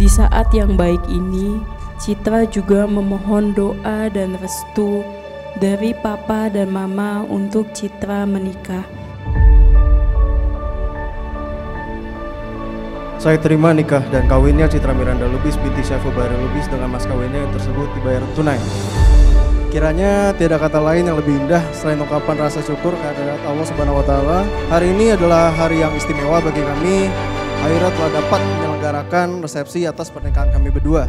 Di saat yang baik ini, Citra juga memohon doa dan restu dari papa dan mama untuk Citra menikah. Saya terima nikah dan kawinnya Citra Miranda Lubis binti Syaful Bahri Lubis dengan mas kawinnya yang tersebut dibayar tunai. Kiranya tidak kata lain yang lebih indah selain ungkapan rasa syukur kehadirat Allah Subhanahu wa taala. Hari ini adalah hari yang istimewa bagi kami. Akhirnya telah dapat menyelenggarakan resepsi atas pernikahan kami berdua.